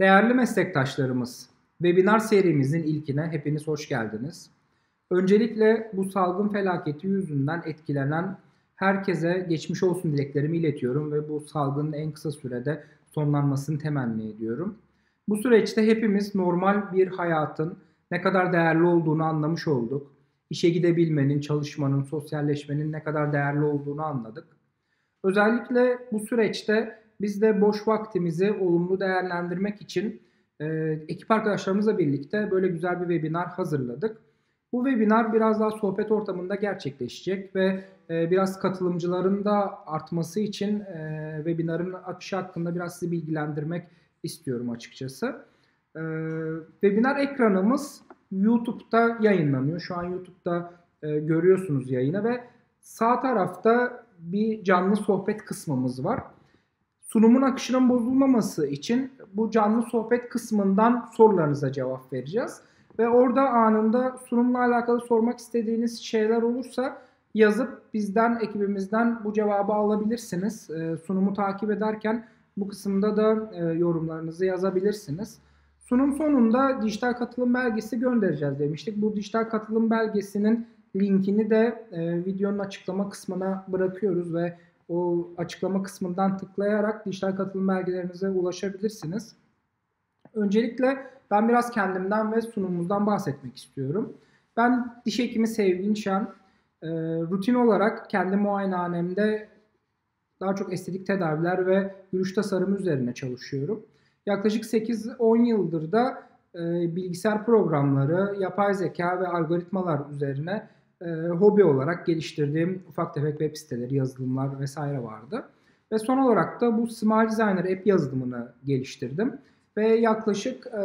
Değerli meslektaşlarımız, webinar serimizin ilkine hepiniz hoş geldiniz. Öncelikle bu salgın felaketi yüzünden etkilenen herkese geçmiş olsun dileklerimi iletiyorum ve bu salgının en kısa sürede sonlanmasını temenni ediyorum. Bu süreçte hepimiz normal bir hayatın ne kadar değerli olduğunu anlamış olduk. İşe gidebilmenin, çalışmanın, sosyalleşmenin ne kadar değerli olduğunu anladık. Özellikle bu süreçte biz de boş vaktimizi olumlu değerlendirmek için e, ekip arkadaşlarımızla birlikte böyle güzel bir webinar hazırladık. Bu webinar biraz daha sohbet ortamında gerçekleşecek ve e, biraz katılımcıların da artması için e, webinarın akışı hakkında biraz sizi bilgilendirmek istiyorum açıkçası. E, webinar ekranımız YouTube'da yayınlanıyor. Şu an YouTube'da e, görüyorsunuz yayını ve sağ tarafta bir canlı sohbet kısmımız var. Sunumun akışının bozulmaması için bu canlı sohbet kısmından sorularınıza cevap vereceğiz. Ve orada anında sunumla alakalı sormak istediğiniz şeyler olursa yazıp bizden, ekibimizden bu cevabı alabilirsiniz. E, sunumu takip ederken bu kısımda da e, yorumlarınızı yazabilirsiniz. Sunum sonunda dijital katılım belgesi göndereceğiz demiştik. Bu dijital katılım belgesinin linkini de e, videonun açıklama kısmına bırakıyoruz ve o açıklama kısmından tıklayarak dijital katılım belgelerinize ulaşabilirsiniz. Öncelikle ben biraz kendimden ve sunumumuzdan bahsetmek istiyorum. Ben diş hekimi Sevgin Şen. E, rutin olarak kendi muayenehanemde daha çok estetik tedaviler ve gülüş tasarımı üzerine çalışıyorum. Yaklaşık 8-10 yıldır da e, bilgisayar programları, yapay zeka ve algoritmalar üzerine e, hobi olarak geliştirdiğim ufak tefek web siteleri, yazılımlar vesaire vardı. Ve son olarak da bu Smart Designer app yazılımını geliştirdim. Ve yaklaşık e,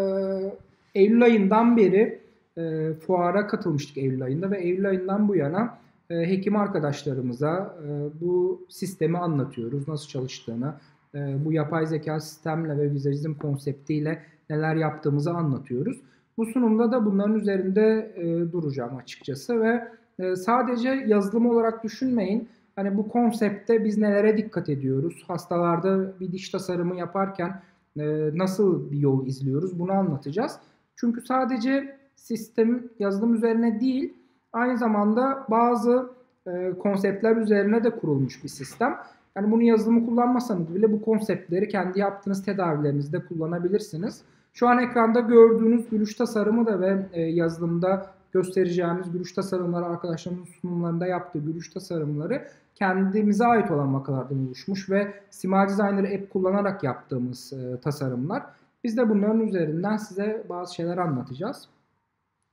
Eylül ayından beri e, fuara katılmıştık Eylül ayında ve Eylül ayından bu yana e, hekim arkadaşlarımıza e, bu sistemi anlatıyoruz, nasıl çalıştığını, e, bu yapay zeka sistemle ve vizajizm konseptiyle neler yaptığımızı anlatıyoruz. Bu sunumda da bunların üzerinde e, duracağım açıkçası ve e, sadece yazılım olarak düşünmeyin. Hani bu konsepte biz nelere dikkat ediyoruz? Hastalarda bir diş tasarımı yaparken e, nasıl bir yol izliyoruz? Bunu anlatacağız. Çünkü sadece sistem yazılım üzerine değil, aynı zamanda bazı e, konseptler üzerine de kurulmuş bir sistem. Yani bunu yazılımı kullanmasanız bile bu konseptleri kendi yaptığınız tedavilerinizde kullanabilirsiniz. Şu an ekranda gördüğünüz gülüş tasarımı da ve e, yazılımda göstereceğimiz gülüş tasarımları arkadaşlarımızın sunumlarında yaptığı gülüş tasarımları kendimize ait olan makalardan oluşmuş ve Sima Designer app kullanarak yaptığımız e, tasarımlar. Biz de bunların üzerinden size bazı şeyler anlatacağız.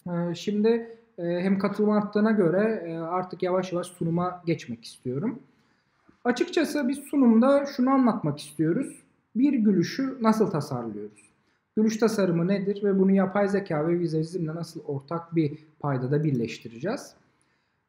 E, şimdi e, hem katılım arttığına göre e, artık yavaş yavaş sunuma geçmek istiyorum. Açıkçası biz sunumda şunu anlatmak istiyoruz. Bir gülüşü nasıl tasarlıyoruz? Gülüş tasarımı nedir ve bunu yapay zeka ve vizajizmle nasıl ortak bir paydada birleştireceğiz?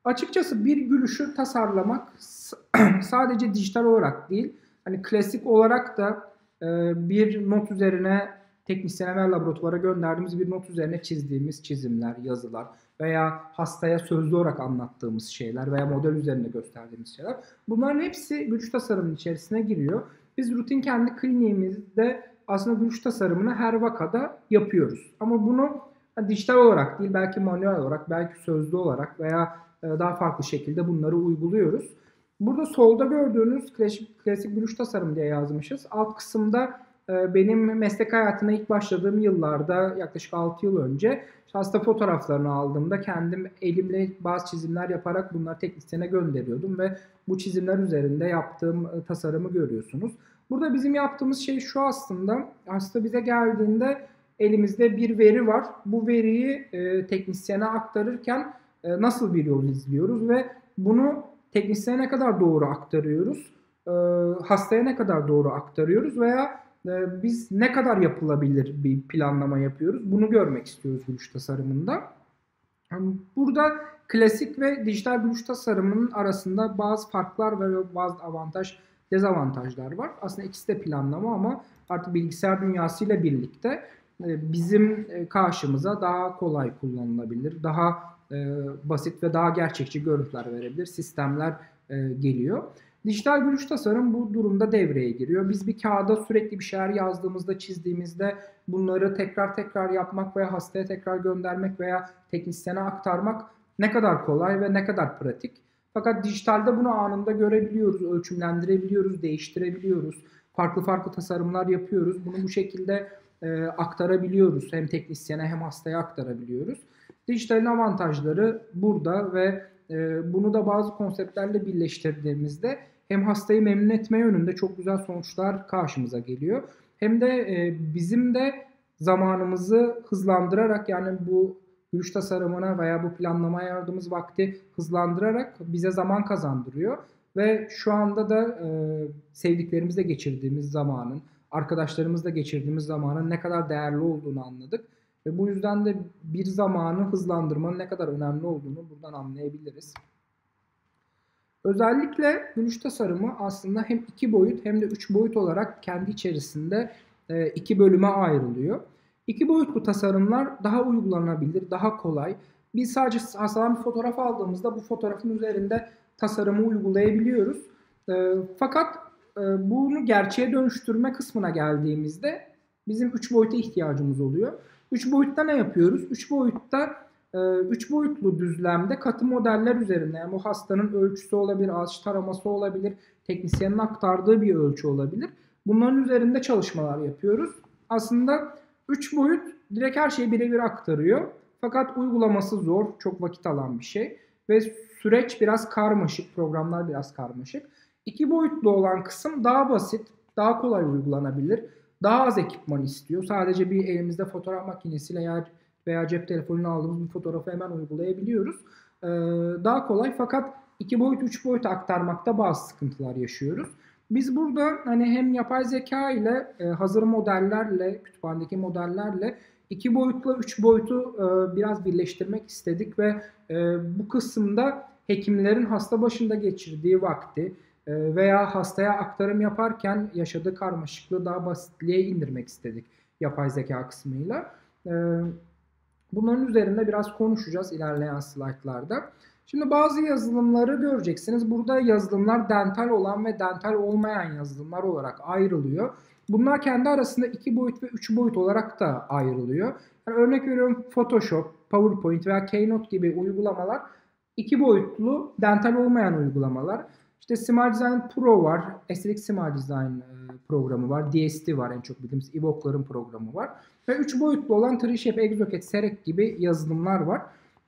Açıkçası bir gülüşü tasarlamak sadece dijital olarak değil, hani klasik olarak da e, bir not üzerine teknisyene ve laboratuvara gönderdiğimiz bir not üzerine çizdiğimiz çizimler, yazılar veya hastaya sözlü olarak anlattığımız şeyler veya model üzerinde gösterdiğimiz şeyler. Bunların hepsi gülüş tasarımının içerisine giriyor. Biz rutin kendi kliniğimizde aslında gülüş tasarımını her vakada yapıyoruz. Ama bunu dijital olarak değil belki manuel olarak belki sözlü olarak veya e, daha farklı şekilde bunları uyguluyoruz. Burada solda gördüğünüz klasik, klasik gülüş tasarım diye yazmışız. Alt kısımda e, benim meslek hayatına ilk başladığım yıllarda yaklaşık 6 yıl önce hasta fotoğraflarını aldığımda kendim elimle bazı çizimler yaparak bunları teknisyene gönderiyordum ve bu çizimler üzerinde yaptığım e, tasarımı görüyorsunuz. Burada bizim yaptığımız şey şu aslında. Hasta bize geldiğinde elimizde bir veri var. Bu veriyi e, teknisyene aktarırken e, nasıl bir yol izliyoruz ve bunu teknisyene ne kadar doğru aktarıyoruz, e, hastaya ne kadar doğru aktarıyoruz veya e, biz ne kadar yapılabilir bir planlama yapıyoruz bunu görmek istiyoruz gülüş tasarımında. Burada klasik ve dijital gülüş tasarımının arasında bazı farklar ve bazı avantaj dezavantajlar var. Aslında ikisi de planlama ama artık bilgisayar dünyasıyla birlikte bizim karşımıza daha kolay kullanılabilir, daha e, basit ve daha gerçekçi görüntüler verebilir sistemler e, geliyor. Dijital görüş tasarım bu durumda devreye giriyor. Biz bir kağıda sürekli bir şeyler yazdığımızda, çizdiğimizde bunları tekrar tekrar yapmak veya hastaya tekrar göndermek veya teknisyene aktarmak ne kadar kolay ve ne kadar pratik. Fakat dijitalde bunu anında görebiliyoruz, ölçümlendirebiliyoruz, değiştirebiliyoruz. Farklı farklı tasarımlar yapıyoruz. Bunu bu şekilde e, aktarabiliyoruz. Hem teknisyene hem hastaya aktarabiliyoruz. Dijitalin avantajları burada ve e, bunu da bazı konseptlerle birleştirdiğimizde hem hastayı memnun etme yönünde çok güzel sonuçlar karşımıza geliyor. Hem de e, bizim de zamanımızı hızlandırarak yani bu görüş tasarımına veya bu planlamaya yardımımız vakti hızlandırarak bize zaman kazandırıyor. Ve şu anda da e, sevdiklerimizle geçirdiğimiz zamanın, arkadaşlarımızla geçirdiğimiz zamanın ne kadar değerli olduğunu anladık. Ve bu yüzden de bir zamanı hızlandırmanın ne kadar önemli olduğunu buradan anlayabiliriz. Özellikle gülüş tasarımı aslında hem iki boyut hem de üç boyut olarak kendi içerisinde e, iki bölüme ayrılıyor. İki boyutlu tasarımlar daha uygulanabilir, daha kolay. Biz sadece hastadan bir fotoğraf aldığımızda bu fotoğrafın üzerinde tasarımı uygulayabiliyoruz. E, fakat e, bunu gerçeğe dönüştürme kısmına geldiğimizde bizim üç boyuta ihtiyacımız oluyor. Üç boyutta ne yapıyoruz? Üç boyutta e, üç boyutlu düzlemde katı modeller üzerinde yani bu hastanın ölçüsü olabilir, ağız taraması olabilir, teknisyenin aktardığı bir ölçü olabilir. Bunların üzerinde çalışmalar yapıyoruz. Aslında üç boyut direkt her şeyi birebir aktarıyor. Fakat uygulaması zor, çok vakit alan bir şey. Ve süreç biraz karmaşık, programlar biraz karmaşık. İki boyutlu olan kısım daha basit, daha kolay uygulanabilir. Daha az ekipman istiyor. Sadece bir elimizde fotoğraf makinesiyle veya cep telefonuyla aldığımız bir fotoğrafı hemen uygulayabiliyoruz. Ee, daha kolay fakat iki boyut, üç boyut aktarmakta bazı sıkıntılar yaşıyoruz. Biz burada hani hem yapay zeka ile e, hazır modellerle, kütüphanedeki modellerle iki boyutla üç boyutu e, biraz birleştirmek istedik ve e, bu kısımda hekimlerin hasta başında geçirdiği vakti, veya hastaya aktarım yaparken yaşadığı karmaşıklığı daha basitliğe indirmek istedik yapay zeka kısmıyla. Bunların üzerinde biraz konuşacağız ilerleyen slaytlarda. Şimdi bazı yazılımları göreceksiniz. Burada yazılımlar dental olan ve dental olmayan yazılımlar olarak ayrılıyor. Bunlar kendi arasında iki boyut ve üç boyut olarak da ayrılıyor. Yani örnek veriyorum Photoshop, PowerPoint veya Keynote gibi uygulamalar iki boyutlu dental olmayan uygulamalar. İşte Smart Pro var. Estetik Smart Design e, programı var. DST var en çok bildiğimiz Evoke'ların programı var. Ve 3 boyutlu olan Trichep, Exocad, Serek gibi yazılımlar var.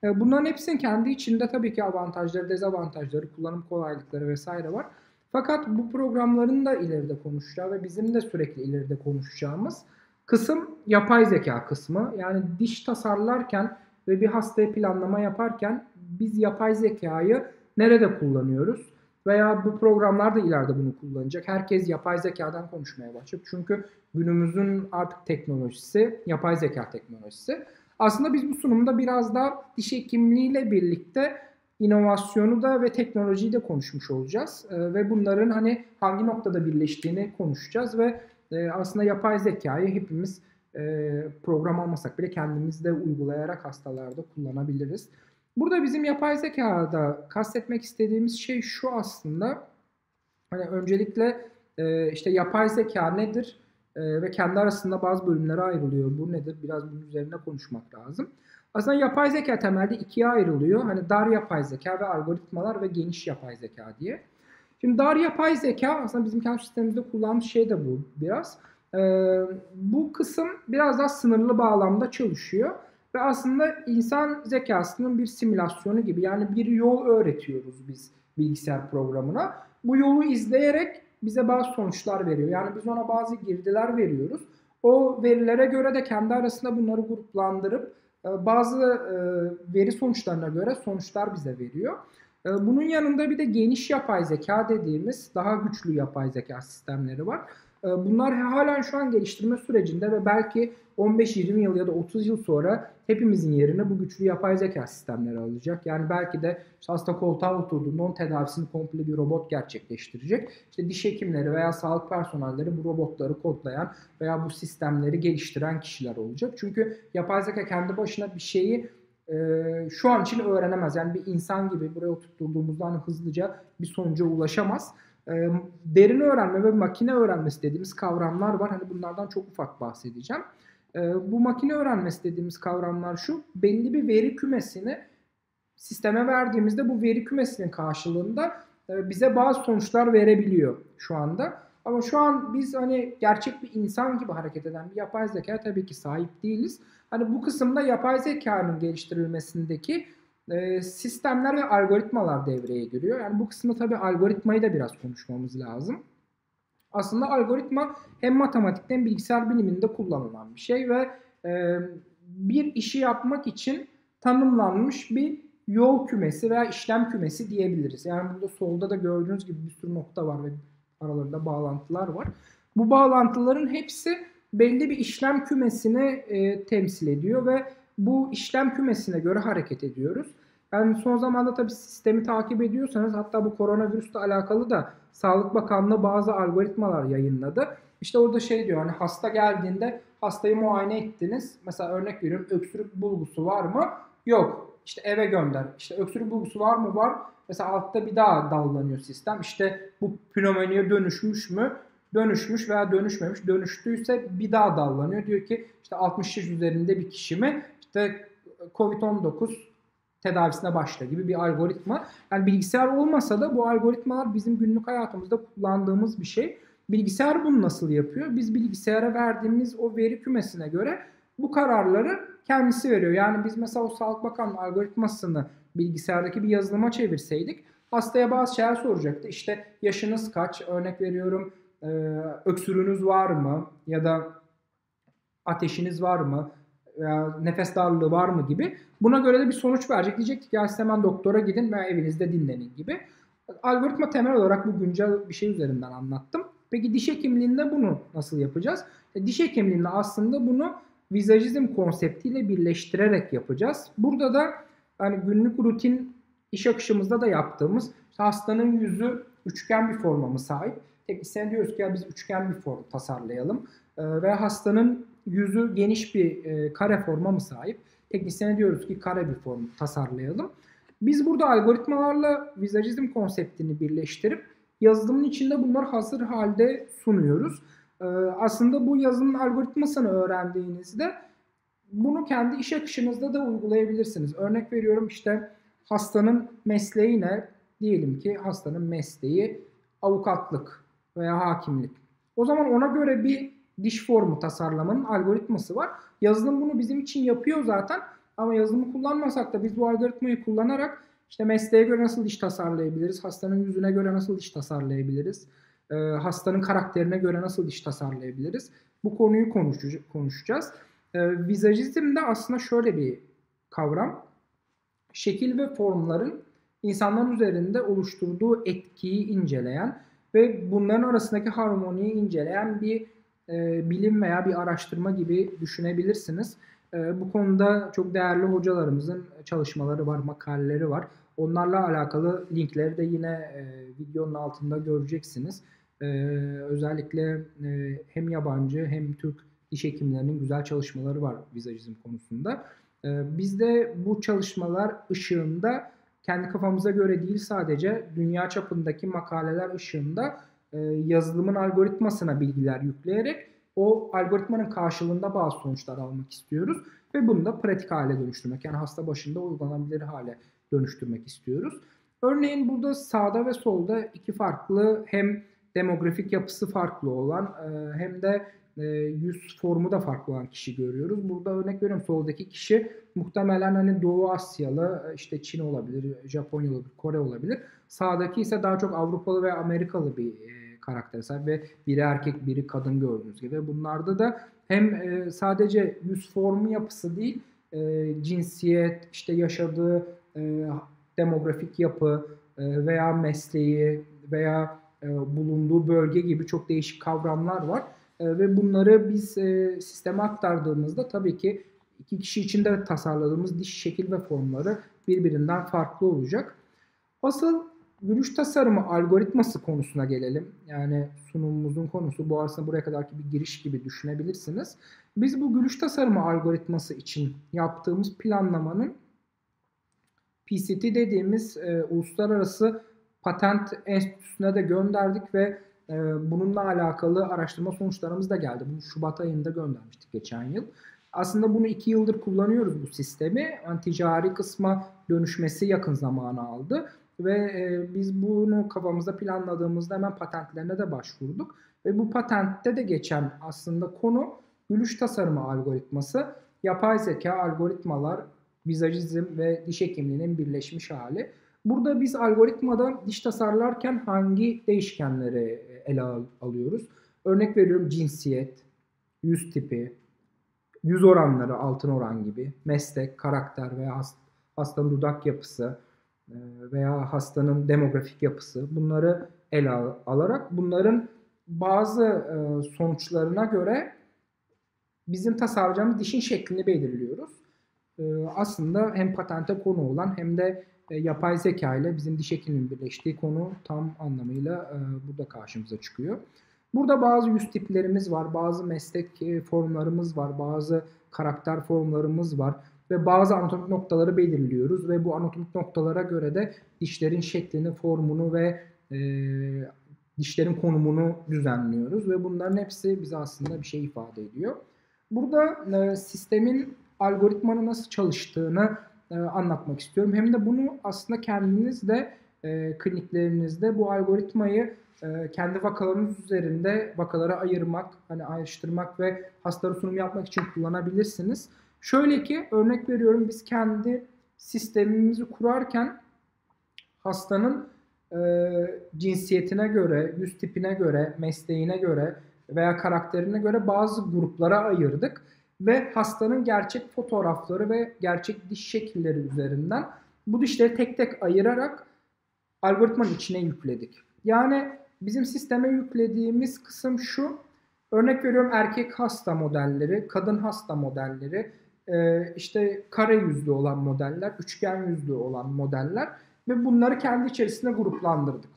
E, bunların hepsinin kendi içinde tabii ki avantajları, dezavantajları, kullanım kolaylıkları vesaire var. Fakat bu programların da ileride konuşacağı ve bizim de sürekli ileride konuşacağımız kısım yapay zeka kısmı. Yani diş tasarlarken ve bir hastaya planlama yaparken biz yapay zekayı nerede kullanıyoruz? Veya bu programlar da ileride bunu kullanacak. Herkes yapay zekadan konuşmaya başlayacak. Çünkü günümüzün artık teknolojisi yapay zeka teknolojisi. Aslında biz bu sunumda biraz da diş hekimliğiyle birlikte inovasyonu da ve teknolojiyi de konuşmuş olacağız. Ee, ve bunların hani hangi noktada birleştiğini konuşacağız ve e, aslında yapay zekayı hepimiz e, program almasak bile kendimiz de uygulayarak hastalarda kullanabiliriz. Burada bizim yapay zekada kastetmek istediğimiz şey şu aslında. Hani öncelikle e, işte yapay zeka nedir e, ve kendi arasında bazı bölümlere ayrılıyor. Bu nedir? Biraz bunun üzerine konuşmak lazım. Aslında yapay zeka temelde ikiye ayrılıyor. Hani dar yapay zeka ve algoritmalar ve geniş yapay zeka diye. Şimdi dar yapay zeka aslında bizim kendi sistemimizde kullandığımız şey de bu biraz. Ee, bu kısım biraz daha sınırlı bağlamda çalışıyor. Ve aslında insan zekasının bir simülasyonu gibi yani bir yol öğretiyoruz biz bilgisayar programına. Bu yolu izleyerek bize bazı sonuçlar veriyor. Yani biz ona bazı girdiler veriyoruz. O verilere göre de kendi arasında bunları gruplandırıp e, bazı e, veri sonuçlarına göre sonuçlar bize veriyor. E, bunun yanında bir de geniş yapay zeka dediğimiz daha güçlü yapay zeka sistemleri var. Bunlar halen şu an geliştirme sürecinde ve belki 15-20 yıl ya da 30 yıl sonra hepimizin yerine bu güçlü yapay zeka sistemleri alacak. Yani belki de işte hasta koltuğa oturduğunda onun tedavisini komple bir robot gerçekleştirecek. İşte diş hekimleri veya sağlık personelleri bu robotları kodlayan veya bu sistemleri geliştiren kişiler olacak. Çünkü yapay zeka kendi başına bir şeyi e, şu an için öğrenemez. Yani bir insan gibi buraya oturttuğumuzda hani hızlıca bir sonuca ulaşamaz. Derin öğrenme ve makine öğrenmesi dediğimiz kavramlar var. Hani bunlardan çok ufak bahsedeceğim. Bu makine öğrenmesi dediğimiz kavramlar şu. Belli bir veri kümesini sisteme verdiğimizde bu veri kümesinin karşılığında bize bazı sonuçlar verebiliyor şu anda. Ama şu an biz hani gerçek bir insan gibi hareket eden bir yapay zeka tabii ki sahip değiliz. Hani bu kısımda yapay zekanın geliştirilmesindeki e, sistemler ve algoritmalar devreye giriyor. Yani bu kısımda tabii algoritmayı da biraz konuşmamız lazım. Aslında algoritma hem matematikte hem bilgisayar biliminde kullanılan bir şey ve e, bir işi yapmak için tanımlanmış bir yol kümesi veya işlem kümesi diyebiliriz. Yani burada solda da gördüğünüz gibi bir sürü nokta var ve aralarında bağlantılar var. Bu bağlantıların hepsi belli bir işlem kümesini e, temsil ediyor ve bu işlem kümesine göre hareket ediyoruz. Yani son zamanda tabii sistemi takip ediyorsanız hatta bu koronavirüsle alakalı da Sağlık Bakanlığı bazı algoritmalar yayınladı. İşte orada şey diyor hani hasta geldiğinde hastayı muayene ettiniz. Mesela örnek veriyorum öksürük bulgusu var mı? Yok. İşte eve gönder. İşte öksürük bulgusu var mı? Var. Mesela altta bir daha dallanıyor sistem. İşte bu pnömoniye dönüşmüş mü? Dönüşmüş veya dönüşmemiş. Dönüştüyse bir daha dallanıyor. Diyor ki işte 60 yaş üzerinde bir kişi mi? İşte Covid-19 tedavisine başla gibi bir algoritma. Yani bilgisayar olmasa da bu algoritmalar bizim günlük hayatımızda kullandığımız bir şey. Bilgisayar bunu nasıl yapıyor? Biz bilgisayara verdiğimiz o veri kümesine göre bu kararları kendisi veriyor. Yani biz mesela o Sağlık Bakanlığı algoritmasını bilgisayardaki bir yazılıma çevirseydik hastaya bazı şeyler soracaktı. İşte yaşınız kaç? Örnek veriyorum e, öksürüğünüz var mı? Ya da ateşiniz var mı? Veya nefes darlığı var mı gibi. Buna göre de bir sonuç verecek. Diyecektik ki ya siz hemen doktora gidin veya evinizde dinlenin gibi. Algoritma temel olarak bu güncel bir şey üzerinden anlattım. Peki diş hekimliğinde bunu nasıl yapacağız? E, diş hekimliğinde aslında bunu vizajizm konseptiyle birleştirerek yapacağız. Burada da hani günlük rutin iş akışımızda da yaptığımız işte hastanın yüzü üçgen bir forma mı sahip? Teknisyen diyoruz ki ya biz üçgen bir form tasarlayalım. E, ve hastanın yüzü geniş bir e, kare forma mı sahip? Teknisyene diyoruz ki kare bir form tasarlayalım. Biz burada algoritmalarla vizajizm konseptini birleştirip yazılımın içinde bunlar hazır halde sunuyoruz. Ee, aslında bu yazılımın algoritmasını öğrendiğinizde bunu kendi iş akışınızda da uygulayabilirsiniz. Örnek veriyorum işte hastanın mesleği ne? Diyelim ki hastanın mesleği avukatlık veya hakimlik. O zaman ona göre bir diş formu tasarlamanın algoritması var. Yazılım bunu bizim için yapıyor zaten. Ama yazılımı kullanmasak da biz bu algoritmayı kullanarak işte mesleğe göre nasıl diş tasarlayabiliriz, hastanın yüzüne göre nasıl diş tasarlayabiliriz, e, hastanın karakterine göre nasıl diş tasarlayabiliriz? Bu konuyu konuşacağız. E, vizajizm de aslında şöyle bir kavram. Şekil ve formların insanların üzerinde oluşturduğu etkiyi inceleyen ve bunların arasındaki harmoniyi inceleyen bir e, bilim veya bir araştırma gibi düşünebilirsiniz. E, bu konuda çok değerli hocalarımızın çalışmaları var, makaleleri var. Onlarla alakalı linkleri de yine e, videonun altında göreceksiniz. E, özellikle e, hem yabancı hem Türk diş hekimlerinin güzel çalışmaları var vizajizm konusunda. E, biz de bu çalışmalar ışığında kendi kafamıza göre değil sadece dünya çapındaki makaleler ışığında e, yazılımın algoritmasına bilgiler yükleyerek o algoritmanın karşılığında bazı sonuçlar almak istiyoruz ve bunu da pratik hale dönüştürmek yani hasta başında uygulanabilir hale dönüştürmek istiyoruz. Örneğin burada sağda ve solda iki farklı hem demografik yapısı farklı olan e, hem de e, yüz formu da farklı olan kişi görüyoruz. Burada örnek veriyorum soldaki kişi muhtemelen hani Doğu Asyalı işte Çin olabilir, Japonya olabilir, Kore olabilir. Sağdaki ise daha çok Avrupalı ve Amerikalı bir karaktere sahip ve biri erkek biri kadın gördüğünüz gibi. Bunlarda da hem sadece yüz formu yapısı değil cinsiyet, işte yaşadığı e, demografik yapı e, veya mesleği veya e, bulunduğu bölge gibi çok değişik kavramlar var. E, ve bunları biz e, sisteme aktardığımızda tabii ki iki kişi için de tasarladığımız diş şekil ve formları birbirinden farklı olacak. Asıl gülüş tasarımı algoritması konusuna gelelim. Yani sunumumuzun konusu bu aslında buraya kadarki bir giriş gibi düşünebilirsiniz. Biz bu gülüş tasarımı algoritması için yaptığımız planlamanın PCT dediğimiz e, uluslararası patent enstitüsüne de gönderdik ve e, bununla alakalı araştırma sonuçlarımız da geldi. Bunu Şubat ayında göndermiştik geçen yıl. Aslında bunu iki yıldır kullanıyoruz bu sistemi. Yani ticari kısma dönüşmesi yakın zamanı aldı. Ve e, biz bunu kafamızda planladığımızda hemen patentlerine de başvurduk. Ve bu patentte de geçen aslında konu gülüş tasarımı algoritması. Yapay zeka algoritmalar, vizajizm ve diş hekimliğinin birleşmiş hali. Burada biz algoritmada diş tasarlarken hangi değişkenleri ele al- alıyoruz? Örnek veriyorum cinsiyet, yüz tipi, yüz oranları altın oran gibi, meslek, karakter veya hastanın dudak yapısı e, veya hastanın demografik yapısı bunları ele al- alarak bunların bazı e, sonuçlarına göre bizim tasarlayacağımız dişin şeklini belirliyoruz. E, aslında hem patente konu olan hem de yapay zeka ile bizim diş hekiminin birleştiği konu tam anlamıyla burada karşımıza çıkıyor. Burada bazı yüz tiplerimiz var, bazı meslek e, formlarımız var, bazı karakter formlarımız var ve bazı anatomik noktaları belirliyoruz ve bu anatomik noktalara göre de dişlerin şeklini, formunu ve e, dişlerin konumunu düzenliyoruz ve bunların hepsi bize aslında bir şey ifade ediyor. Burada e, sistemin algoritmanın nasıl çalıştığını e, anlatmak istiyorum. Hem de bunu aslında kendiniz de e, kliniklerinizde bu algoritmayı e, kendi vakalarınız üzerinde vakalara ayırmak, hani ayrıştırmak ve hastalara sunum yapmak için kullanabilirsiniz. Şöyle ki örnek veriyorum biz kendi sistemimizi kurarken hastanın e, cinsiyetine göre, yüz tipine göre, mesleğine göre veya karakterine göre bazı gruplara ayırdık ve hastanın gerçek fotoğrafları ve gerçek diş şekilleri üzerinden bu dişleri tek tek ayırarak algoritmanın içine yükledik. Yani bizim sisteme yüklediğimiz kısım şu. Örnek veriyorum erkek hasta modelleri, kadın hasta modelleri, işte kare yüzlü olan modeller, üçgen yüzlü olan modeller ve bunları kendi içerisinde gruplandırdık.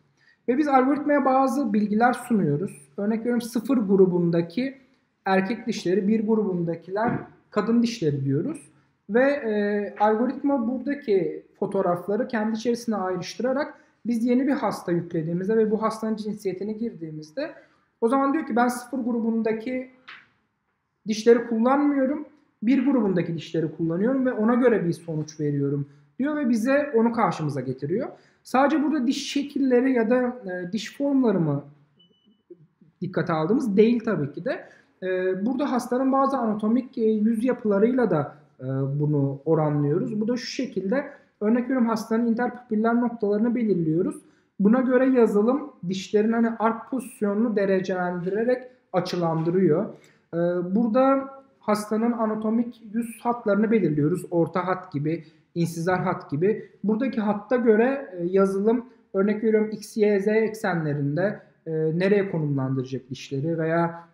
Ve biz algoritmaya bazı bilgiler sunuyoruz. Örnek veriyorum sıfır grubundaki erkek dişleri, bir grubundakiler kadın dişleri diyoruz. Ve e, algoritma buradaki fotoğrafları kendi içerisine ayrıştırarak biz yeni bir hasta yüklediğimizde ve bu hastanın cinsiyetini girdiğimizde o zaman diyor ki ben sıfır grubundaki dişleri kullanmıyorum. Bir grubundaki dişleri kullanıyorum ve ona göre bir sonuç veriyorum diyor ve bize onu karşımıza getiriyor. Sadece burada diş şekilleri ya da e, diş formları mı dikkate aldığımız değil tabii ki de. E, burada hastanın bazı anatomik e, yüz yapılarıyla da e, bunu oranlıyoruz. Bu da şu şekilde Örnek veriyorum hastanın interpupiller noktalarını belirliyoruz. Buna göre yazılım dişlerin hani ark pozisyonunu derecelendirerek açılandırıyor. Ee, burada hastanın anatomik yüz hatlarını belirliyoruz. Orta hat gibi, insizar hat gibi. Buradaki hatta göre e, yazılım örnek veriyorum X, Y, Z eksenlerinde e, nereye konumlandıracak dişleri veya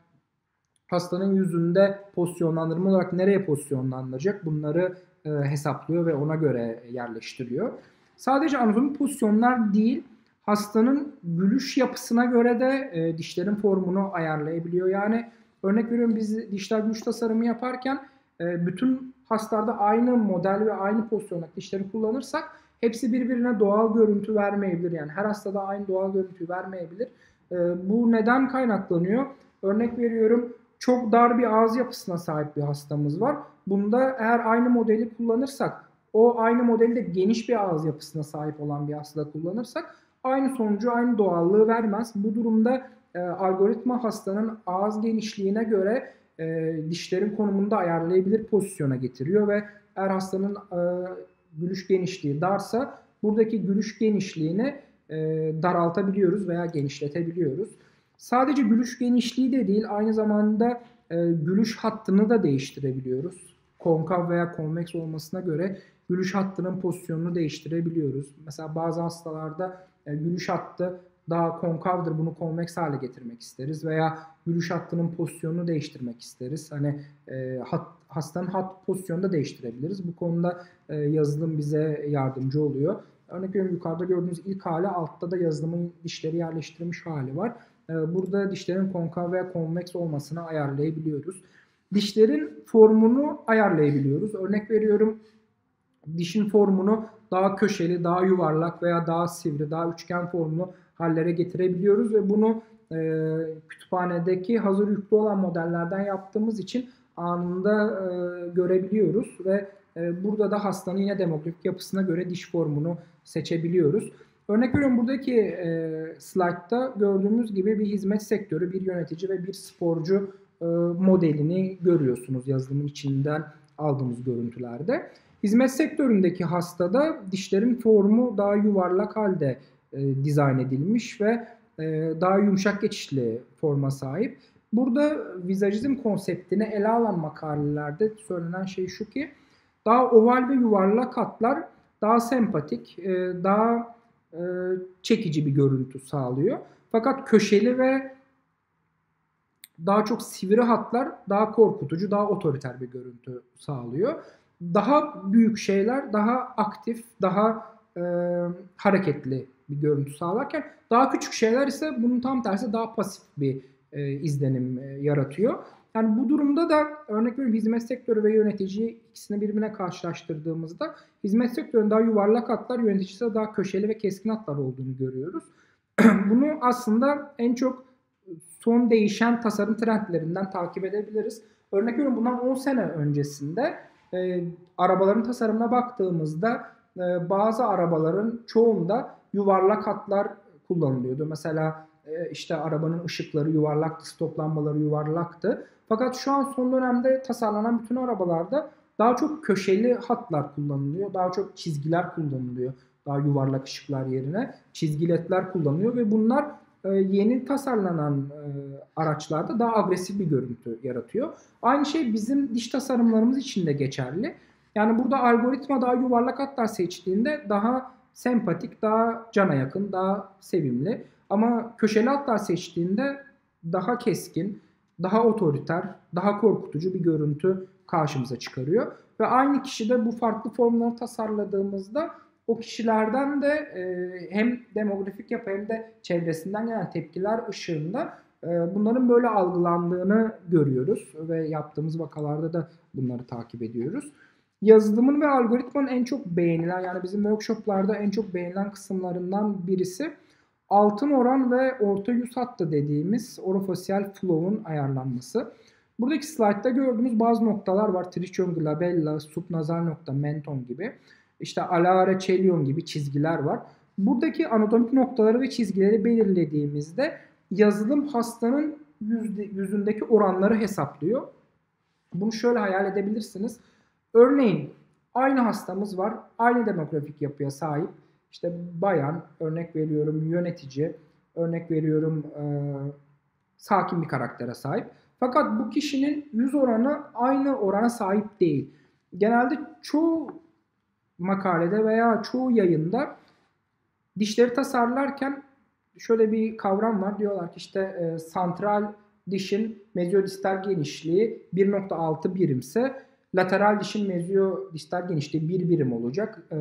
hastanın yüzünde pozisyonlandırma olarak nereye pozisyonlandıracak bunları e, hesaplıyor ve ona göre yerleştiriyor. Sadece anatomik pozisyonlar değil, hastanın gülüş yapısına göre de e, dişlerin formunu ayarlayabiliyor. Yani örnek veriyorum biz dişler gülüş tasarımı yaparken e, bütün hastalarda aynı model ve aynı pozisyonda dişleri kullanırsak hepsi birbirine doğal görüntü vermeyebilir. Yani her hastada aynı doğal görüntü vermeyebilir. E, bu neden kaynaklanıyor? Örnek veriyorum çok dar bir ağız yapısına sahip bir hastamız var. Bunda eğer aynı modeli kullanırsak, o aynı modeli de geniş bir ağız yapısına sahip olan bir hastada kullanırsak aynı sonucu, aynı doğallığı vermez. Bu durumda e, algoritma hastanın ağız genişliğine göre e, dişlerin konumunu da ayarlayabilir pozisyona getiriyor ve eğer hastanın e, gülüş genişliği darsa buradaki gülüş genişliğini e, daraltabiliyoruz veya genişletebiliyoruz. Sadece gülüş genişliği de değil aynı zamanda e, gülüş hattını da değiştirebiliyoruz. Konkav veya konveks olmasına göre gülüş hattının pozisyonunu değiştirebiliyoruz. Mesela bazı hastalarda e, gülüş hattı daha konkavdır bunu konveks hale getirmek isteriz veya gülüş hattının pozisyonunu değiştirmek isteriz. Hani e, hat, hastanın hat pozisyonunu da değiştirebiliriz. Bu konuda e, yazılım bize yardımcı oluyor. Örnek veriyorum yukarıda gördüğünüz ilk hali altta da yazılımın dişleri yerleştirilmiş hali var. Ee, burada dişlerin konkav veya konveks olmasını ayarlayabiliyoruz. Dişlerin formunu ayarlayabiliyoruz. Örnek veriyorum dişin formunu daha köşeli, daha yuvarlak veya daha sivri, daha üçgen formlu hallere getirebiliyoruz ve bunu e, kütüphanedeki hazır yüklü olan modellerden yaptığımız için anında e, görebiliyoruz ve e, burada da hastanın yine demografik yapısına göre diş formunu seçebiliyoruz. Örnek veriyorum buradaki e, slaytta gördüğümüz gibi bir hizmet sektörü, bir yönetici ve bir sporcu e, modelini görüyorsunuz yazılımın içinden aldığımız görüntülerde. Hizmet sektöründeki hastada dişlerin formu daha yuvarlak halde e, dizayn edilmiş ve e, daha yumuşak geçişli forma sahip. Burada vizajizm konseptini ele alan makalelerde söylenen şey şu ki daha oval ve yuvarlak hatlar daha sempatik, e, daha çekici bir görüntü sağlıyor. Fakat köşeli ve daha çok sivri hatlar daha korkutucu, daha otoriter bir görüntü sağlıyor. Daha büyük şeyler daha aktif, daha e, hareketli bir görüntü sağlarken daha küçük şeyler ise bunun tam tersi daha pasif bir e, izlenim e, yaratıyor. Yani bu durumda da örnek veriyorum hizmet sektörü ve yöneticiyi ikisini birbirine karşılaştırdığımızda hizmet sektörünün daha yuvarlak hatlar, yöneticisi daha köşeli ve keskin hatlar olduğunu görüyoruz. Bunu aslında en çok son değişen tasarım trendlerinden takip edebiliriz. Örnek veriyorum bundan 10 sene öncesinde e, arabaların tasarımına baktığımızda e, bazı arabaların çoğunda yuvarlak hatlar kullanılıyordu. Mesela e, işte arabanın ışıkları yuvarlaktı, stop lambaları yuvarlaktı. Fakat şu an son dönemde tasarlanan bütün arabalarda daha çok köşeli hatlar kullanılıyor. Daha çok çizgiler kullanılıyor. Daha yuvarlak ışıklar yerine çizgi ledler kullanılıyor ve bunlar e, yeni tasarlanan e, araçlarda daha agresif bir görüntü yaratıyor. Aynı şey bizim diş tasarımlarımız için de geçerli. Yani burada algoritma daha yuvarlak hatlar seçtiğinde daha sempatik, daha cana yakın, daha sevimli. Ama köşeli hatlar seçtiğinde daha keskin, daha otoriter, daha korkutucu bir görüntü karşımıza çıkarıyor. Ve aynı kişi de bu farklı formları tasarladığımızda o kişilerden de e, hem demografik yapı hem de çevresinden gelen tepkiler ışığında e, bunların böyle algılandığını görüyoruz ve yaptığımız vakalarda da bunları takip ediyoruz. Yazılımın ve algoritmanın en çok beğenilen yani bizim workshoplarda en çok beğenilen kısımlarından birisi altın oran ve orta yüz hattı dediğimiz orofacial flow'un ayarlanması. Buradaki slaytta gördüğümüz bazı noktalar var. Trichon glabella, subnazal nokta, menton gibi. İşte alare chelion gibi çizgiler var. Buradaki anatomik noktaları ve çizgileri belirlediğimizde yazılım hastanın yüzündeki oranları hesaplıyor. Bunu şöyle hayal edebilirsiniz. Örneğin aynı hastamız var. Aynı demografik yapıya sahip. İşte bayan, örnek veriyorum yönetici, örnek veriyorum e, sakin bir karaktere sahip. Fakat bu kişinin yüz oranı aynı orana sahip değil. Genelde çoğu makalede veya çoğu yayında dişleri tasarlarken şöyle bir kavram var. Diyorlar ki işte e, santral dişin mezyodistal genişliği 1.6 birimse lateral dişin mezyodistal genişliği 1 birim olacak. E,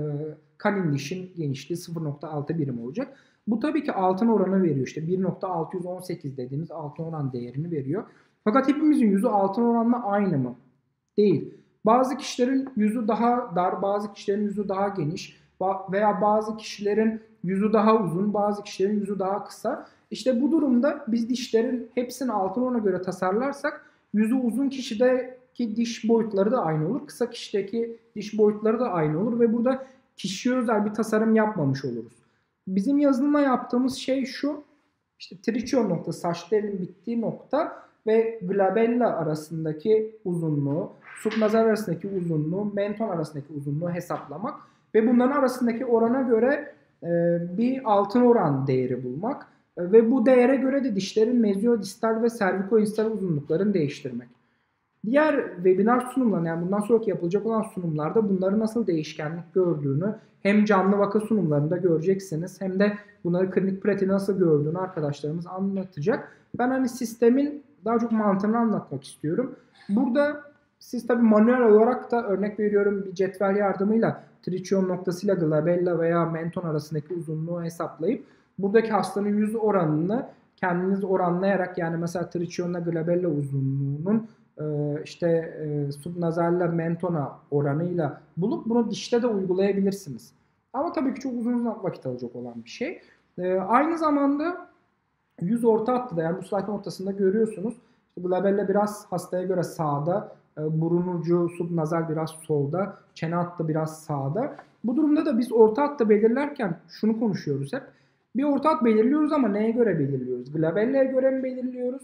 kanin dişin genişliği 0.6 birim olacak. Bu tabii ki altın oranı veriyor. İşte 1.618 dediğimiz altın oran değerini veriyor. Fakat hepimizin yüzü altın oranla aynı mı? Değil. Bazı kişilerin yüzü daha dar, bazı kişilerin yüzü daha geniş veya bazı kişilerin yüzü daha uzun, bazı kişilerin yüzü daha kısa. İşte bu durumda biz dişlerin hepsini altın orana göre tasarlarsak yüzü uzun kişideki diş boyutları da aynı olur. Kısa kişideki diş boyutları da aynı olur ve burada kişiye özel bir tasarım yapmamış oluruz. Bizim yazılımla yaptığımız şey şu. İşte trichon nokta saç telinin bittiği nokta ve glabella arasındaki uzunluğu, subnazal arasındaki uzunluğu, menton arasındaki uzunluğu hesaplamak ve bunların arasındaki orana göre e, bir altın oran değeri bulmak e, ve bu değere göre de dişlerin mezyodistal ve servikoinstal uzunluklarını değiştirmek. Diğer webinar sunumlarında yani bundan sonraki yapılacak olan sunumlarda bunları nasıl değişkenlik gördüğünü hem canlı vaka sunumlarında göreceksiniz hem de bunları klinik pratiği nasıl gördüğünü arkadaşlarımız anlatacak. Ben hani sistemin daha çok mantığını anlatmak istiyorum. Burada siz tabi manuel olarak da örnek veriyorum bir cetvel yardımıyla trichyon noktasıyla glabella veya menton arasındaki uzunluğu hesaplayıp buradaki hastanın yüz oranını kendiniz oranlayarak yani mesela trichionla glabella uzunluğunun işte e, subnazalle mentona oranıyla bulup bunu dişte de uygulayabilirsiniz. Ama tabii ki çok uzun vakit alacak olan bir şey. E, aynı zamanda yüz orta hattıda yani bu slaytın ortasında görüyorsunuz. İşte bu labella biraz hastaya göre sağda, e, burun ucu subnazal biraz solda, çene hattı biraz sağda. Bu durumda da biz orta hattı belirlerken şunu konuşuyoruz hep. Bir orta hat belirliyoruz ama neye göre belirliyoruz? Glabella'ya göre mi belirliyoruz?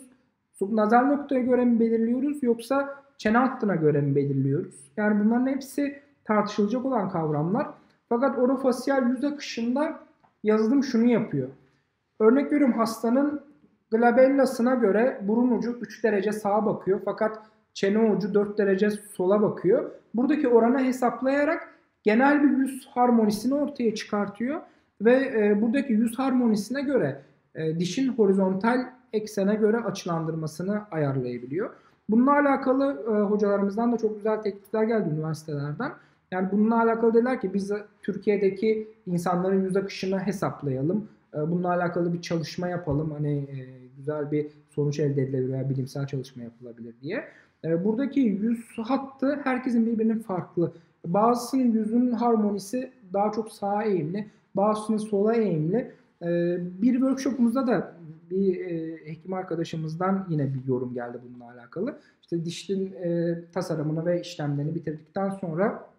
Subnazal noktaya göre mi belirliyoruz? Yoksa çene hattına göre mi belirliyoruz? Yani bunların hepsi tartışılacak olan kavramlar. Fakat orofasyal yüz akışında yazılım şunu yapıyor. Örnek veriyorum hastanın glabellasına göre burun ucu 3 derece sağa bakıyor fakat çene ucu 4 derece sola bakıyor. Buradaki oranı hesaplayarak genel bir yüz harmonisini ortaya çıkartıyor ve e, buradaki yüz harmonisine göre e, dişin horizontal eksene göre açılandırmasını ayarlayabiliyor. Bununla alakalı e, hocalarımızdan da çok güzel teklifler geldi üniversitelerden. Yani bununla alakalı dediler ki biz Türkiye'deki insanların yüz akışını hesaplayalım. E, bununla alakalı bir çalışma yapalım. Hani e, güzel bir sonuç elde edilebilir veya bilimsel çalışma yapılabilir diye. E, buradaki yüz hattı herkesin birbirinin farklı. Bazısının yüzünün harmonisi daha çok sağa eğimli, bazısının sola eğimli. Bir workshopumuzda da bir hekim arkadaşımızdan yine bir yorum geldi bununla alakalı. İşte dişin tasarımını ve işlemlerini bitirdikten sonra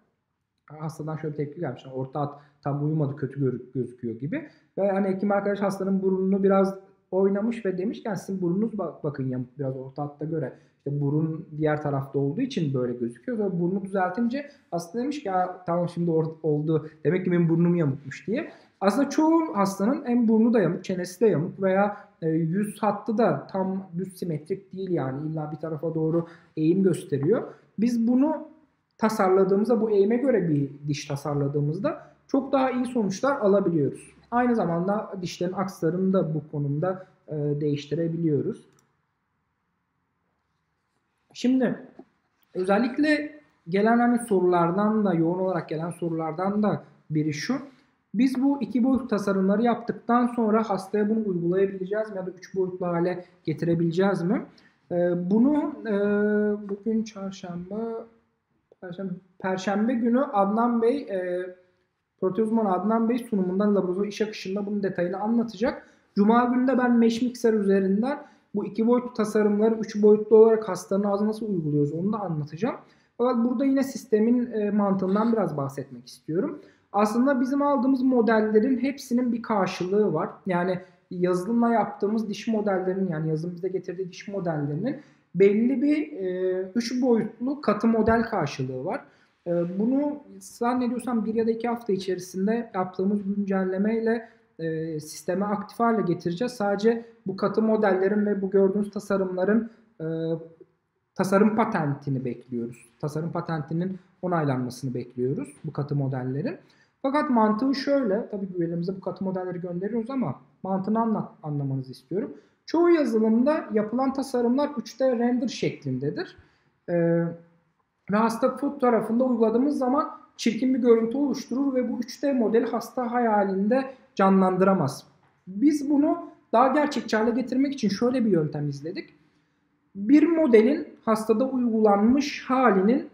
hastadan şöyle tepki gelmiş. Yani orta hat tam uyumadı kötü gözüküyor gibi. Ve hani hekim arkadaş hastanın burnunu biraz oynamış ve demiş ki sizin burnunuz bak, bakın yamuk biraz orta hatta göre. İşte burun diğer tarafta olduğu için böyle gözüküyor. Ve burnu düzeltince hasta demiş ki ya tamam şimdi oldu. Demek ki benim burnum yamukmuş diye. Aslında çoğu hastanın en burnu da yamuk, çenesi de yamuk veya e, yüz hattı da tam düz simetrik değil yani illa bir tarafa doğru eğim gösteriyor. Biz bunu tasarladığımızda bu eğime göre bir diş tasarladığımızda çok daha iyi sonuçlar alabiliyoruz. Aynı zamanda dişlerin akslarını da bu konumda e, değiştirebiliyoruz. Şimdi özellikle gelen hani sorulardan da yoğun olarak gelen sorulardan da biri şu. Biz bu iki boyut tasarımları yaptıktan sonra hastaya bunu uygulayabileceğiz mi ya da üç boyutlu hale getirebileceğiz mi? Ee, bunu e, bugün çarşamba Perşembe, Perşembe günü Adnan Bey e, Proteuzman Adnan Bey sunumundan laboratuvar iş akışında bunun detayını anlatacak. Cuma günü de ben Mesh Mixer üzerinden bu iki boyutlu tasarımları üç boyutlu olarak hastanın ağzına nasıl uyguluyoruz onu da anlatacağım. Fakat burada yine sistemin e, mantığından biraz bahsetmek istiyorum. Aslında bizim aldığımız modellerin hepsinin bir karşılığı var. Yani yazılımla yaptığımız diş modellerinin yani yazılım bize getirdiği diş modellerinin belli bir e, üç boyutlu katı model karşılığı var. E, bunu zannediyorsam bir ya da iki hafta içerisinde yaptığımız güncellemeyle e, sisteme aktif hale getireceğiz. Sadece bu katı modellerin ve bu gördüğünüz tasarımların e, tasarım patentini bekliyoruz. Tasarım patentinin onaylanmasını bekliyoruz bu katı modellerin. Fakat mantığı şöyle, tabii elimize bu katı modelleri gönderiyoruz ama mantığını anlat, anlamanızı istiyorum. Çoğu yazılımda yapılan tasarımlar 3D render şeklindedir. Ee, ve hasta fotoğrafında uyguladığımız zaman çirkin bir görüntü oluşturur ve bu 3D modeli hasta hayalinde canlandıramaz. Biz bunu daha gerçekçi hale getirmek için şöyle bir yöntem izledik. Bir modelin hastada uygulanmış halinin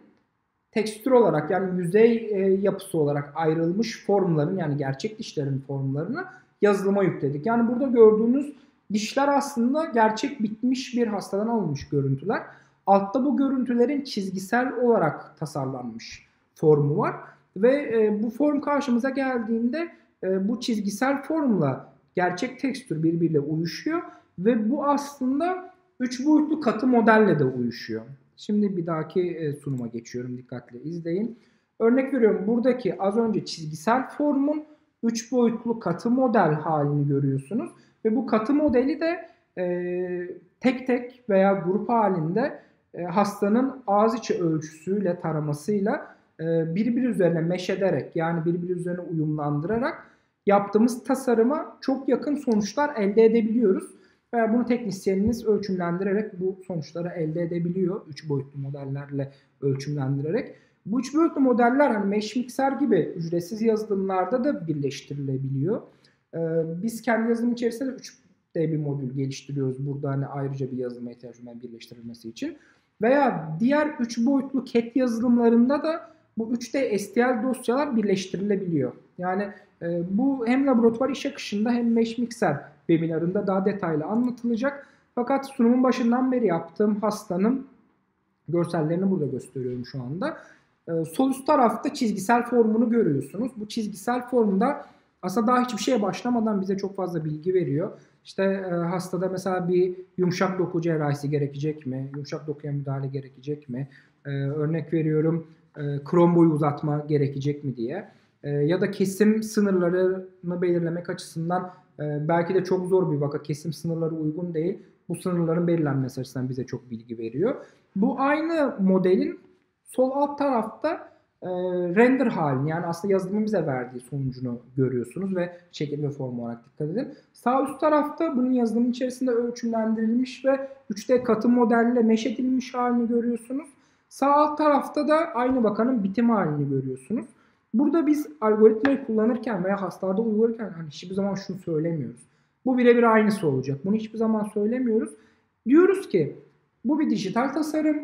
tekstür olarak yani yüzey e, yapısı olarak ayrılmış formların yani gerçek dişlerin formlarını yazılıma yükledik. Yani burada gördüğünüz dişler aslında gerçek bitmiş bir hastadan alınmış görüntüler. Altta bu görüntülerin çizgisel olarak tasarlanmış formu var. Ve e, bu form karşımıza geldiğinde e, bu çizgisel formla gerçek tekstür birbiriyle uyuşuyor. Ve bu aslında 3 boyutlu katı modelle de uyuşuyor. Şimdi bir dahaki e, sunuma geçiyorum. Dikkatle izleyin. Örnek veriyorum buradaki az önce çizgisel formun 3 boyutlu katı model halini görüyorsunuz. Ve bu katı modeli de e, tek tek veya grup halinde e, hastanın ağız içi ölçüsüyle taramasıyla e, birbiri üzerine meş ederek yani birbiri üzerine uyumlandırarak yaptığımız tasarıma çok yakın sonuçlar elde edebiliyoruz. Veya bunu teknisyeniniz ölçümlendirerek bu sonuçları elde edebiliyor. 3 boyutlu modellerle ölçümlendirerek. Bu 3 boyutlu modeller hani Mesh Mixer gibi ücretsiz yazılımlarda da birleştirilebiliyor. Ee, biz kendi yazılım içerisinde 3D bir modül geliştiriyoruz. Burada hani ayrıca bir yazılıma ihtiyaç var birleştirilmesi için. Veya diğer 3 boyutlu CAD yazılımlarında da bu 3D STL dosyalar birleştirilebiliyor. Yani e, bu hem laboratuvar iş akışında hem Mesh Mixer webinarında daha detaylı anlatılacak. Fakat sunumun başından beri yaptığım hastanın görsellerini burada gösteriyorum şu anda. E, sol üst tarafta çizgisel formunu görüyorsunuz. Bu çizgisel formda aslında daha hiçbir şeye başlamadan bize çok fazla bilgi veriyor. İşte e, hastada mesela bir yumuşak doku cerrahisi gerekecek mi? Yumuşak dokuya müdahale gerekecek mi? E, örnek veriyorum e, krom boyu uzatma gerekecek mi diye. E, ya da kesim sınırlarını belirlemek açısından e, belki de çok zor bir vaka. Kesim sınırları uygun değil. Bu sınırların belirlenmesi açısından bize çok bilgi veriyor. Bu aynı modelin sol alt tarafta e, render halini yani aslında yazılımın bize verdiği sonucunu görüyorsunuz ve şekil ve form olarak dikkat edin. Sağ üst tarafta bunun yazılımın içerisinde ölçümlendirilmiş ve 3D katı modelle mesh edilmiş halini görüyorsunuz. Sağ alt tarafta da aynı bakanın bitim halini görüyorsunuz. Burada biz algoritmayı kullanırken veya hastalarda uygularken hani hiçbir zaman şunu söylemiyoruz. Bu birebir aynısı olacak. Bunu hiçbir zaman söylemiyoruz. Diyoruz ki bu bir dijital tasarım,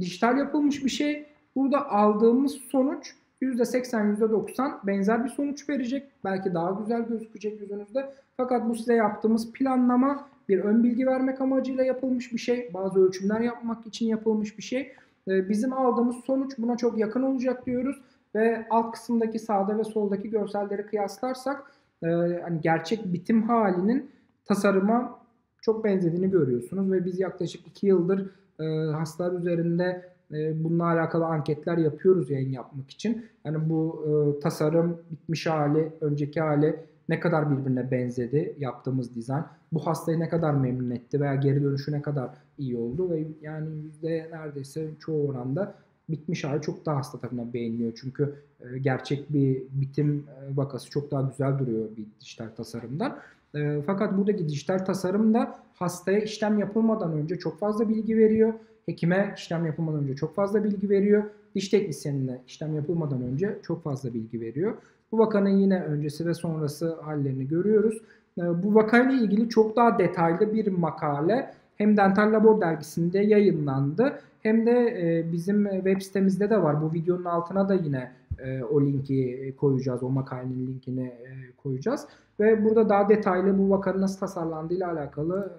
dijital yapılmış bir şey. Burada aldığımız sonuç %80, %90 benzer bir sonuç verecek. Belki daha güzel gözükecek yüzünüzde. Fakat bu size yaptığımız planlama bir ön bilgi vermek amacıyla yapılmış bir şey. Bazı ölçümler yapmak için yapılmış bir şey. Ee, bizim aldığımız sonuç buna çok yakın olacak diyoruz ve alt kısımdaki sağda ve soldaki görselleri kıyaslarsak e, hani gerçek bitim halinin tasarıma çok benzediğini görüyorsunuz ve biz yaklaşık 2 yıldır e, hastalar üzerinde e, bununla alakalı anketler yapıyoruz yayın yapmak için. Yani bu e, tasarım bitmiş hali, önceki hali ne kadar birbirine benzedi yaptığımız dizayn. Bu hastayı ne kadar memnun etti veya geri dönüşü ne kadar iyi oldu ve yani yüzde neredeyse çoğu oranda bitmiş hali çok daha hasta tarafından beğeniliyor. Çünkü e, gerçek bir bitim e, vakası çok daha güzel duruyor bir dijital tasarımdan. E, fakat buradaki dijital tasarım da hastaya işlem yapılmadan önce çok fazla bilgi veriyor. Hekime işlem yapılmadan önce çok fazla bilgi veriyor. Diş teknisyenine işlem yapılmadan önce çok fazla bilgi veriyor. Bu vakanın yine öncesi ve sonrası hallerini görüyoruz. Bu vakayla ilgili çok daha detaylı bir makale hem Dental Labor dergisinde yayınlandı hem de e, bizim web sitemizde de var. Bu videonun altına da yine e, o linki koyacağız. O makalenin linkini e, koyacağız. Ve burada daha detaylı bu vakanın nasıl tasarlandığı ile alakalı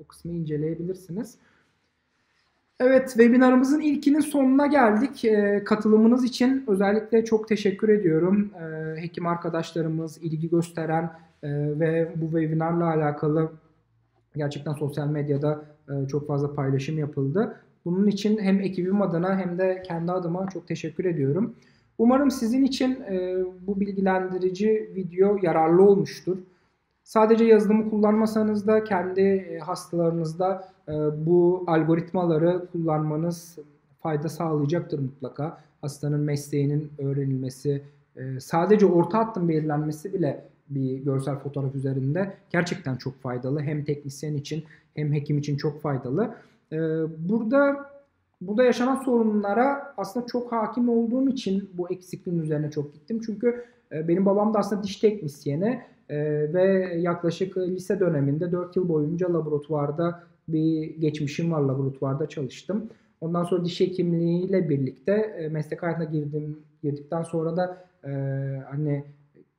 o kısmı inceleyebilirsiniz. Evet, webinarımızın ilkinin sonuna geldik. katılımınız için özellikle çok teşekkür ediyorum. hekim arkadaşlarımız, ilgi gösteren ve bu webinarla alakalı gerçekten sosyal medyada çok fazla paylaşım yapıldı. Bunun için hem ekibim adına hem de kendi adıma çok teşekkür ediyorum. Umarım sizin için e, bu bilgilendirici video yararlı olmuştur. Sadece yazılımı kullanmasanız da kendi e, hastalarınızda e, bu algoritmaları kullanmanız fayda sağlayacaktır mutlaka. Hastanın mesleğinin öğrenilmesi, e, sadece orta hattın belirlenmesi bile bir görsel fotoğraf üzerinde gerçekten çok faydalı. Hem teknisyen için hem hekim için çok faydalı. Ee, burada burada yaşanan sorunlara aslında çok hakim olduğum için bu eksikliğin üzerine çok gittim. Çünkü e, benim babam da aslında diş teknisyeni e, ve yaklaşık lise döneminde 4 yıl boyunca laboratuvarda bir geçmişim var laboratuvarda çalıştım. Ondan sonra diş hekimliğiyle birlikte e, meslek hayatına girdim girdikten sonra da hani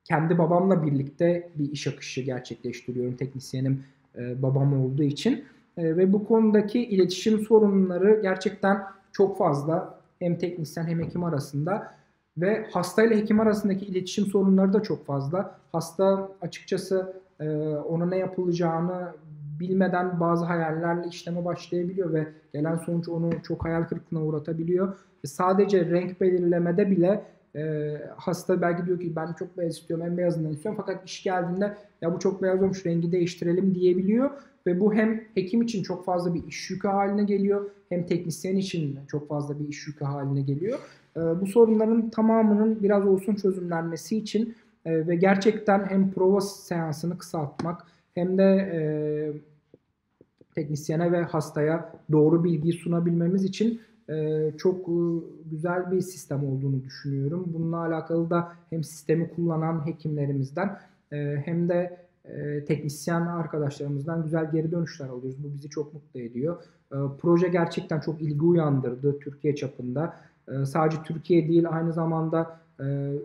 kendi babamla birlikte bir iş akışı gerçekleştiriyorum. Teknisyenim babam olduğu için. E, ve bu konudaki iletişim sorunları gerçekten çok fazla. Hem teknisyen hem hekim arasında. Ve hasta ile hekim arasındaki iletişim sorunları da çok fazla. Hasta açıkçası e, ona ne yapılacağını bilmeden bazı hayallerle işleme başlayabiliyor ve gelen sonuç onu çok hayal kırıklığına uğratabiliyor. E, sadece renk belirlemede bile e, hasta belki diyor ki ben çok beyaz istiyorum en beyazından istiyorum. Fakat iş geldiğinde ya bu çok beyaz olmuş rengi değiştirelim. diyebiliyor ve bu hem hekim için çok fazla bir iş yükü haline geliyor hem teknisyen için çok fazla bir iş yükü haline geliyor. E, bu sorunların tamamının biraz olsun çözümlenmesi için e, ve gerçekten hem prova seansını kısaltmak hem de e, teknisyene ve hastaya doğru bilgiyi sunabilmemiz için e, çok güzel bir sistem olduğunu düşünüyorum. Bununla alakalı da hem sistemi kullanan hekimlerimizden hem de teknisyen arkadaşlarımızdan güzel geri dönüşler alıyoruz. Bu bizi çok mutlu ediyor. proje gerçekten çok ilgi uyandırdı Türkiye çapında. sadece Türkiye değil aynı zamanda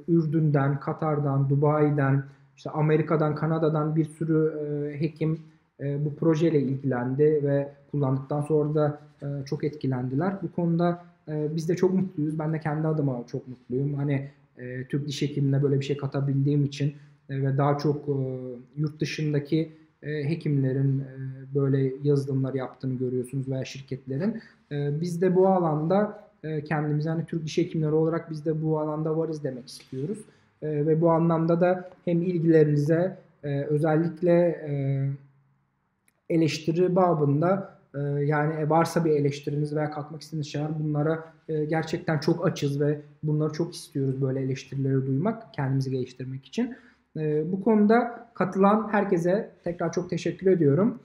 Ürdün'den, Katar'dan, Dubai'den, işte Amerika'dan, Kanada'dan bir sürü hekim bu projeyle ilgilendi ve kullandıktan sonra da çok etkilendiler. Bu konuda biz de çok mutluyuz. Ben de kendi adıma çok mutluyum. Hani Türk diş hekimine böyle bir şey katabildiğim için ve daha çok yurt dışındaki hekimlerin böyle yazılımlar yaptığını görüyorsunuz veya şirketlerin. Biz de bu alanda kendimizi hani Türk diş hekimleri olarak biz de bu alanda varız demek istiyoruz. Ve bu anlamda da hem ilgilerinize özellikle eleştiri babında yani varsa bir eleştiriniz veya katmak istediğiniz şeyler bunlara gerçekten çok açız ve bunları çok istiyoruz böyle eleştirileri duymak kendimizi geliştirmek için. Bu konuda katılan herkese tekrar çok teşekkür ediyorum.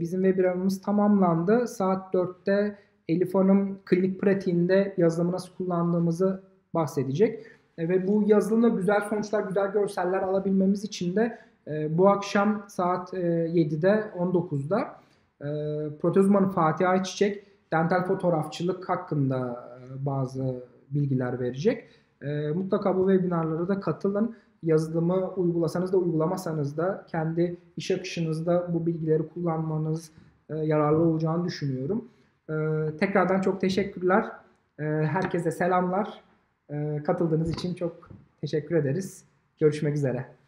Bizim webinarımız tamamlandı. Saat 4'te Elif Hanım klinik pratiğinde yazılımı nasıl kullandığımızı bahsedecek. Ve bu yazılımla güzel sonuçlar, güzel görseller alabilmemiz için de bu akşam saat 7'de 19'da protez uzmanı Fatih Ayçiçek dental fotoğrafçılık hakkında bazı bilgiler verecek. Mutlaka bu webinarlara da katılın yazılımı uygulasanız da uygulamasanız da kendi iş akışınızda bu bilgileri kullanmanız e, yararlı olacağını düşünüyorum. E, tekrardan çok teşekkürler. E, herkese selamlar. E, katıldığınız için çok teşekkür ederiz. Görüşmek üzere.